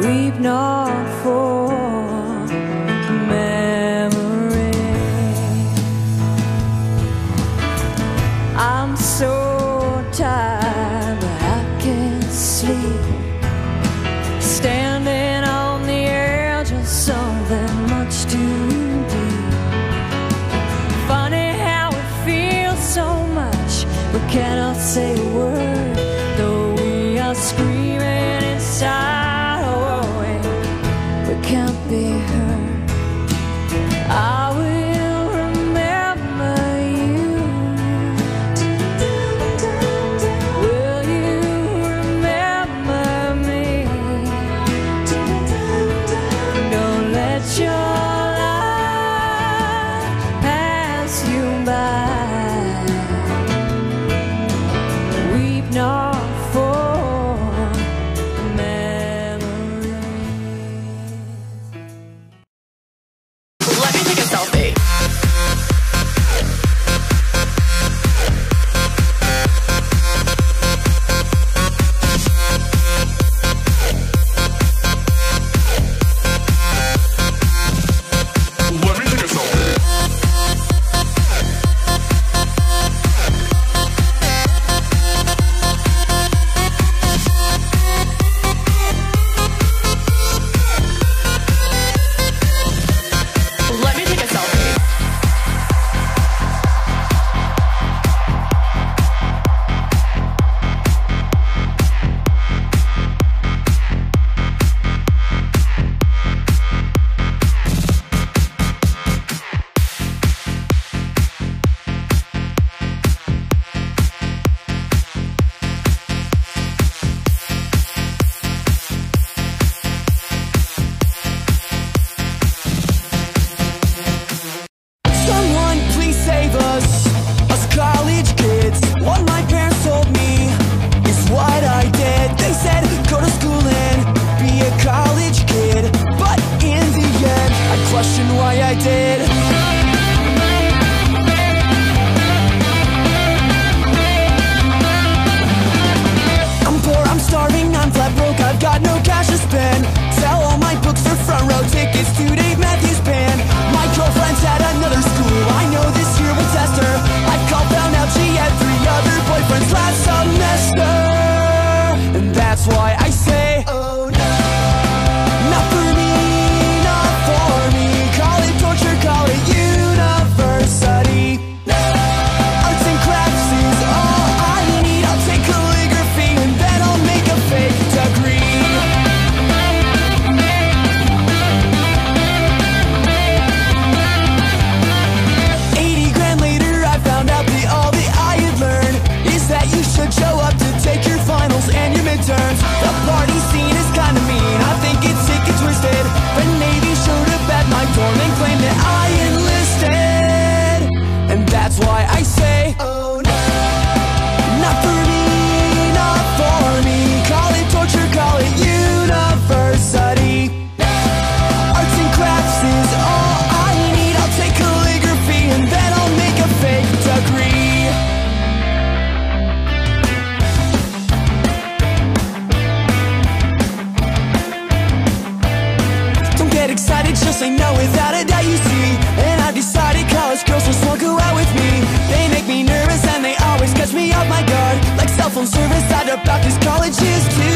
weep not for memory. I'm so tired, but I can't sleep. Standing on the edge of something much too deep. Funny how it feels so much, but cannot say a word, though we are screaming inside. say no without a doubt, you see. And I decided college girls just won't go out with me. They make me nervous and they always catch me off my guard. Like cell phone service, I'd about this college is too.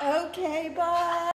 Okay, bye.